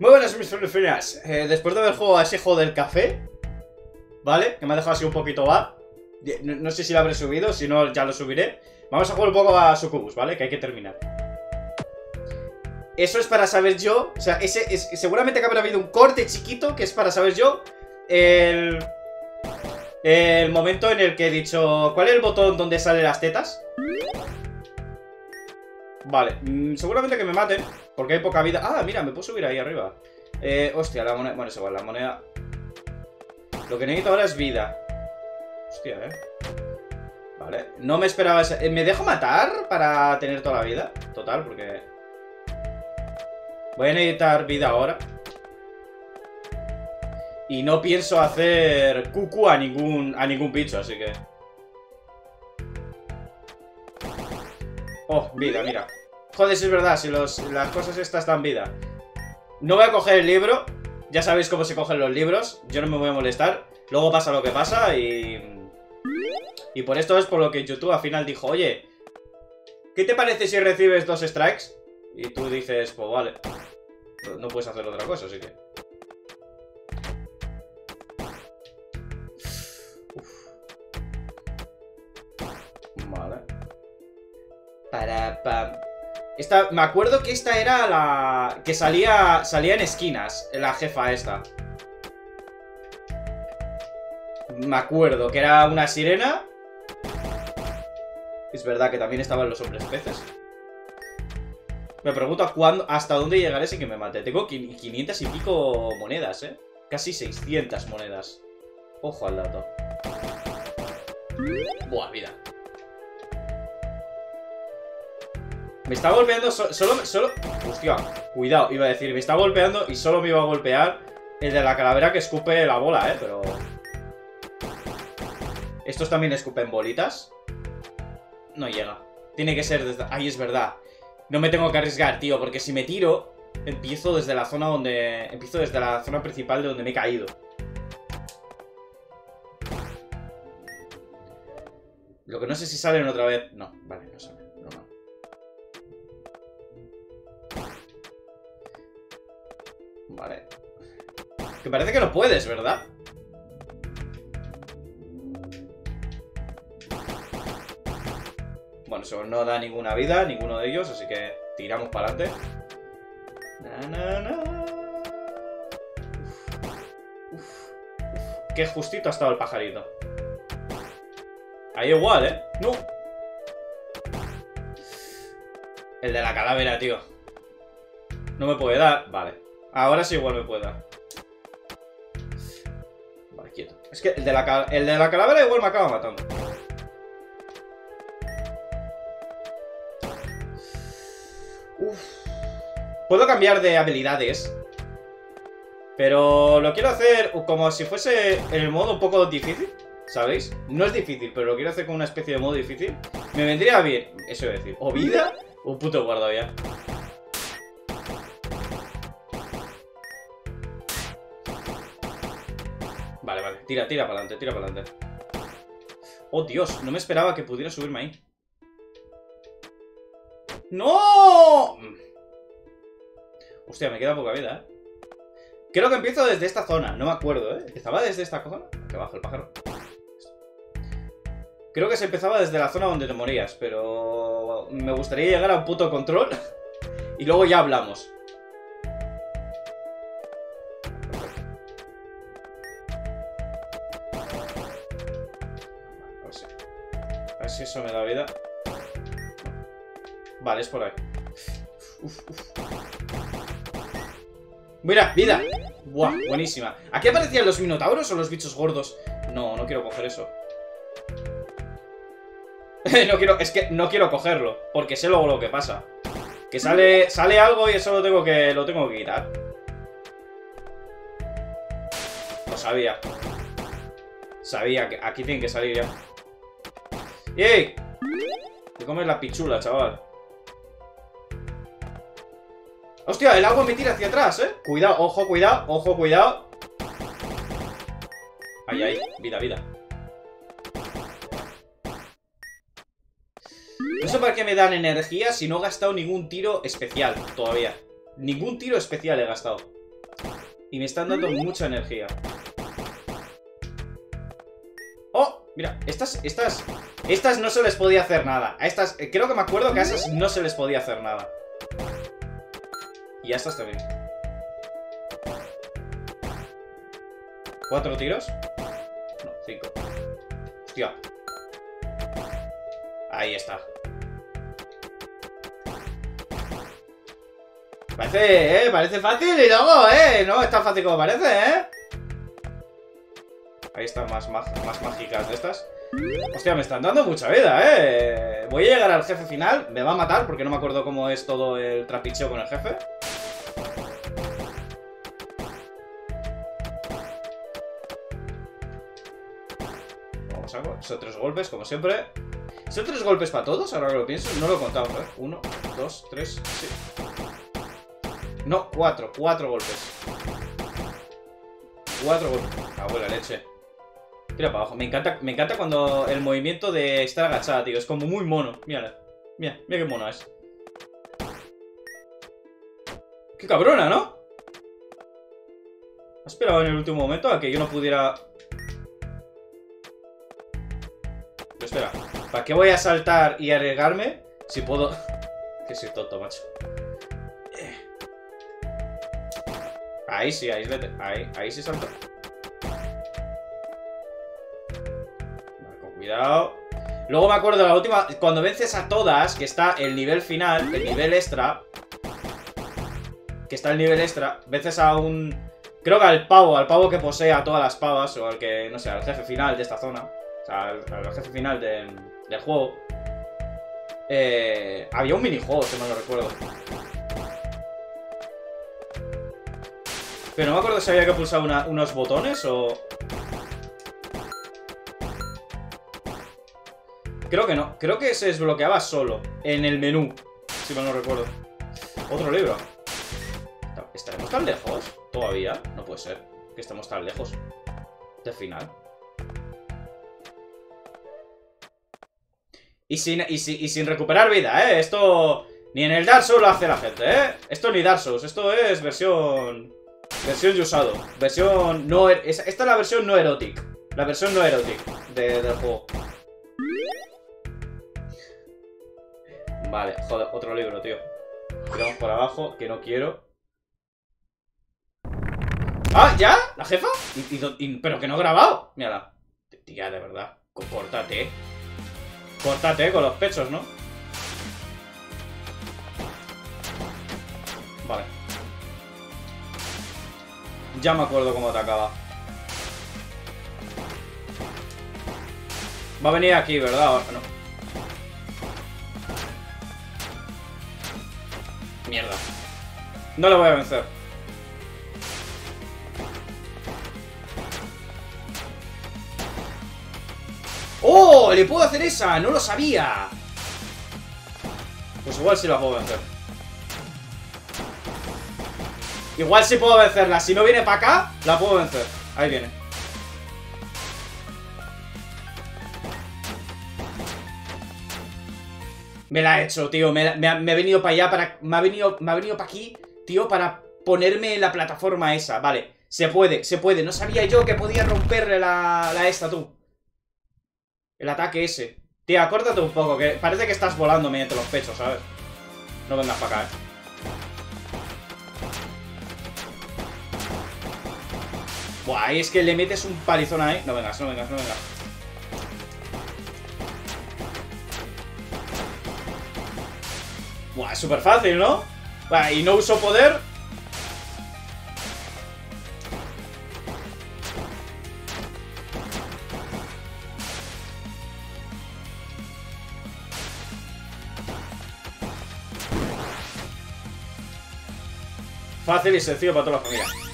Muy buenas mis frinas. Eh, después de haber jugado a ese juego del café, ¿vale? Que me ha dejado así un poquito va. No, no sé si lo habré subido, si no ya lo subiré. Vamos a jugar un poco a Sucubus, ¿vale? Que hay que terminar. Eso es para saber yo, o sea, ese es, seguramente que habrá habido un corte chiquito que es para saber yo el, el momento en el que he dicho, ¿cuál es el botón donde salen las tetas? Vale, mm, seguramente que me maten Porque hay poca vida. Ah, mira, me puedo subir ahí arriba. Eh, hostia, la moneda Bueno, es igual, la moneda. Lo que necesito ahora es vida. Hostia, eh. Vale, no me esperaba ese... Eh, ¿Me dejo matar para tener toda la vida? Total, porque... Voy a necesitar vida ahora. Y no pienso hacer cucu a ningún, a ningún bicho, así que... Oh, vida, mira Joder, si es verdad, si las cosas estas dan vida. No voy a coger el libro. Ya sabéis cómo se cogen los libros. Yo no me voy a molestar. Luego pasa lo que pasa y... Y por esto es por lo que YouTube al final dijo, oye, ¿qué te parece si recibes dos strikes? Y tú dices, pues vale. No puedes hacer otra cosa, así que... Vale. Para, pam. Esta, me acuerdo que esta era la... Que salía, salía en esquinas, la jefa esta. Me acuerdo que era una sirena. Es verdad que también estaban los hombres peces. Me pregunto hasta dónde llegaré sin que me mate. Tengo 500 y pico monedas, ¿eh? Casi 600 monedas. Ojo al dato. Buah, vida. Me está golpeando solo, solo... Hostia, cuidado, iba a decir, me está golpeando y solo me iba a golpear el de la calavera que escupe la bola, ¿eh? Pero... ¿Estos también escupen bolitas? No llega. Tiene que ser desde... Ahí es verdad. No me tengo que arriesgar, tío, porque si me tiro, empiezo desde la zona donde... Empiezo desde la zona principal de donde me he caído. Lo que no sé si salen otra vez... No, vale, no salen. Vale. Que parece que no puedes, ¿verdad? Bueno, eso no da ninguna vida, ninguno de ellos, así que tiramos para adelante. Qué justito ha estado el pajarito. Ahí igual, ¿eh? ¡No! El de la calavera, tío. No me puede dar. Vale. Ahora sí igual me pueda. Vale, quieto. Es que el de la, el de la calavera igual me acaba matando. Uf. Puedo cambiar de habilidades. Pero lo quiero hacer como si fuese en el modo un poco difícil. ¿Sabéis? No es difícil, pero lo quiero hacer con una especie de modo difícil. Me vendría bien, eso es decir, o vida o puto guardia. Tira, tira para adelante, tira para adelante. Oh, Dios, no me esperaba que pudiera subirme ahí. ¡No! Hostia, me queda poca vida, ¿eh? Creo que empiezo desde esta zona, no me acuerdo, ¿eh? ¿Empezaba desde esta zona? Que bajo el pájaro. Creo que se empezaba desde la zona donde te morías, pero... Me gustaría llegar a un puto control y luego ya hablamos. Si eso me da vida. Vale, es por ahí. Mira, vida. Buah, buenísima. ¿Aquí aparecían los minotauros o los bichos gordos? No, no quiero coger eso. no quiero, es que no quiero cogerlo, porque sé luego lo que pasa. Que sale, sale algo y eso lo tengo que, lo tengo que quitar. Lo sabía. Sabía que aquí tiene que salir ya. ¡Ey! Te comes la pichula, chaval. ¡Hostia! El agua me tira hacia atrás, ¿eh? Cuidado, ojo, cuidado, ojo, cuidado. Ahí, ahí. Vida, vida. No sé para qué me dan energía si no he gastado ningún tiro especial todavía. Ningún tiro especial he gastado. Y me están dando mucha energía. Mira, estas, estas, estas no se les podía hacer nada. A estas, eh, creo que me acuerdo que a esas no se les podía hacer nada. Y a estas también. ¿Cuatro tiros? No, cinco. Hostia. Ahí está. Parece, eh, parece fácil y luego, eh, no es tan fácil como parece, eh. Ahí están más, más, mágicas de estas. Hostia, me están dando mucha vida, eh. Voy a llegar al jefe final, me va a matar porque no me acuerdo cómo es todo el trapicheo con el jefe. Vamos a son tres golpes, como siempre. ¿Son tres golpes para todos? Ahora que lo pienso, no lo he contado, ¿eh? Uno, dos, tres, sí. No, cuatro, cuatro golpes. Cuatro golpes. Abuela leche. Tira para abajo. Me encanta, me encanta cuando el movimiento de estar agachada, tío. Es como muy mono. Mira, mira, mira qué mono es. Qué cabrona, ¿no? Ha esperado en el último momento a que yo no pudiera... Pero espera, ¿para qué voy a saltar y arriesgarme si puedo...? que soy tonto, macho. Ahí sí, ahí, ahí, ahí sí salto. Luego me acuerdo la última... Cuando vences a todas, que está el nivel final, el nivel extra... Que está el nivel extra, vences a un... Creo que al pavo, al pavo que posee a todas las pavas, o al que, no sé, al jefe final de esta zona. O sea, al, jefe final del juego. Eh, había un minijuego, si no lo recuerdo. Pero no me acuerdo si había que pulsar unos botones o... Creo que no. Creo que se desbloqueaba solo. En el menú. Si mal no recuerdo. Otro libro. ¿Estaremos tan lejos? ¿Todavía? No puede ser. Que estemos tan lejos. Del final. Y sin, y, sin recuperar vida, ¿eh? Esto... Ni en el Dark Souls lo hace la gente, ¿eh? Esto ni Dark Souls. Esto es versión... Versión usado. Versión no... Er, esta es la versión no erotic. La versión no erotic del juego. Vale, joder, otro libro, tío. Tiramos por abajo, que no quiero. ¡Ah, ya! ¿La jefa? pero que no he grabado. Mírala. Tía, de verdad. Córtate. Córtate con los pechos, ¿no? Vale. Ya me acuerdo cómo atacaba. Va a venir aquí, ¿verdad? No. Mierda. No le voy a vencer. ¡Oh! ¡Le puedo hacer esa! ¡No lo sabía! Pues igual sí la puedo vencer. Igual sí puedo vencerla. Si no viene para acá, la puedo vencer. Ahí viene. Me la he hecho, tío. Me, ha, venido para allá, para... Me ha venido, me ha venido para aquí, tío, para ponerme en la plataforma esa. Vale, se puede, se puede. No sabía yo que podía romperle la, la esta, tú. El ataque ese. Tío, acórtate un poco, que parece que estás volando mediante los pechos, ¿sabes? No vengas para acá, eh. Buah, es que le metes un palizón ahí. No vengas, no vengas, no vengas. Buah, súper fácil, ¿no? Buah, y no uso poder. Fácil y sencillo para toda la familia.